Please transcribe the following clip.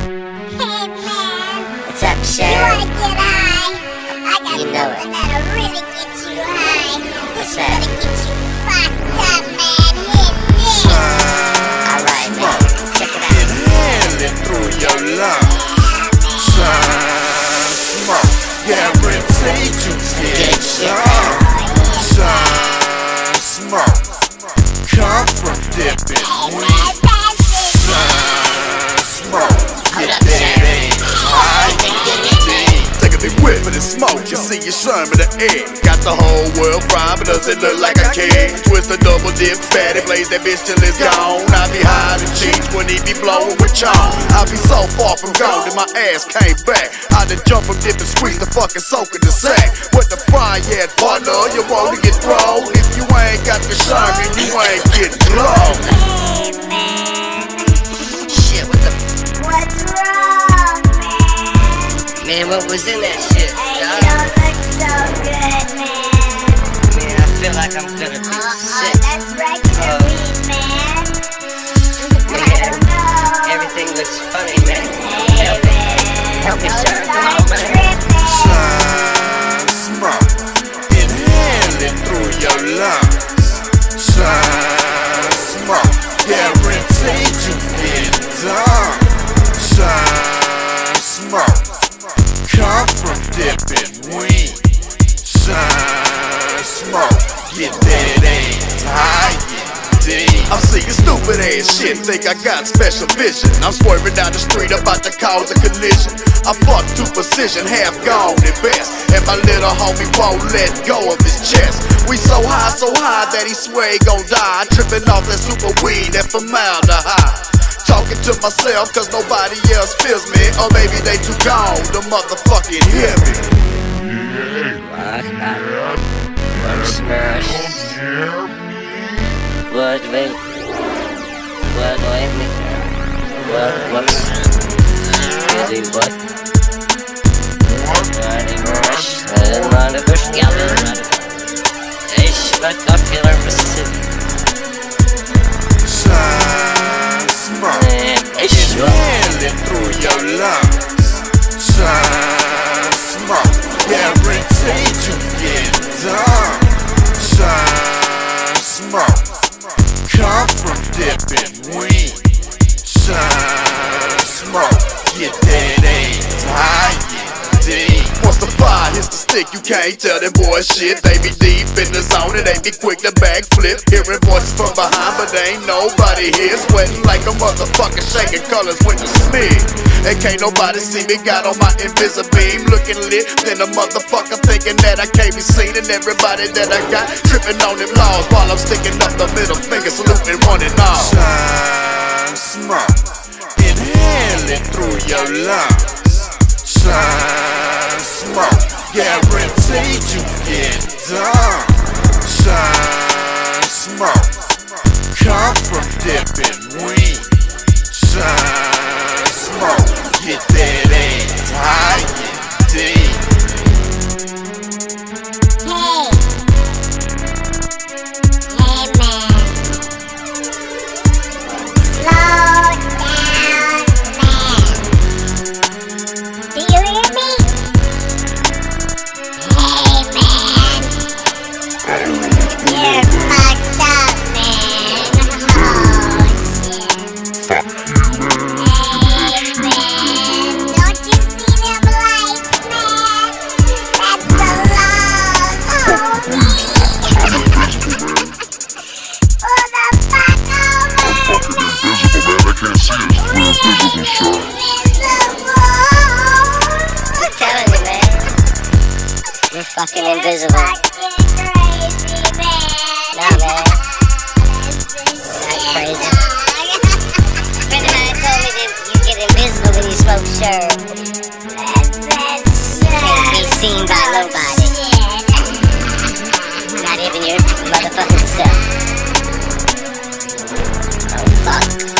Hey man, What's up, you wanna get high? I got You know something it. that'll really get you high. What's This is that? gonna get you fucked up, man. Hit this. Alright, man. Check it out. Inhaling through your lungs. Sherm smoke, guaranteed you get some. Sherm smoke, come from dipping weed. Big whiff of the smoke, you see your son with the egg. Got the whole world fried, but does it look like a cake? Twist a double dip, fatty, blaze that bitch till it's gone. I be high to cheeks when he be blowing with chong. I be so far from gone that my ass came back. I done jump from dip and squeeze the fucking soak in the sack. What the fry yet, partner? You wanna get thrown? If you ain't got the sherm, then you ain't getting blown. Man, Shit, what the what's wrong, man? man? What was in that looks funny, man. Help me. Help me, sir. Come on, man. Sherm smoke, through your lungs. Sherm smoke, guaranteed you get done. Sherm smoke, come from dipping weed. Sherm smoke, get that high. I'm seeing stupid ass shit, think I got special vision. I'm swerving down the street about to cause a collision. I fuck to precision, half gone at best. And my little homie won't let go of his chest. We so high, so high that he swear he gon' die. Tripping off that super weed, that formaldehyde. Talking to myself cause nobody else feels me. Or maybe they too gone to motherfucking hear me. I- One smash. What, baby? What, baby? What, what? Busy, what? Running rush, on the bush, gallon. Ish, but popular Mississippi. Sherm smoke. And ish, what? Inhaling through your lungs. Shine smoke. Guaranteed you stick, you can't tell them boys shit. They be deep in the zone and they be quick to backflip. Hearing voices from behind, but they ain't nobody here. Sweating like a motherfucker, shaking colors with the smear. And can't nobody see me. Got on my invisible beam, looking lit. Then a motherfucker thinking that I can't be seen. And everybody that I got tripping on them laws while I'm sticking up the middle finger, saluting one and all. Sherm inhaling through your lungs. Guaranteed you get done. Sherm smoke, come from dipping weed. fucking invisible. Man. That's crazy. Friend of mine told me that you get invisible when you smoke. Can't be seen by. Not even your motherfucking self. Oh, fuck.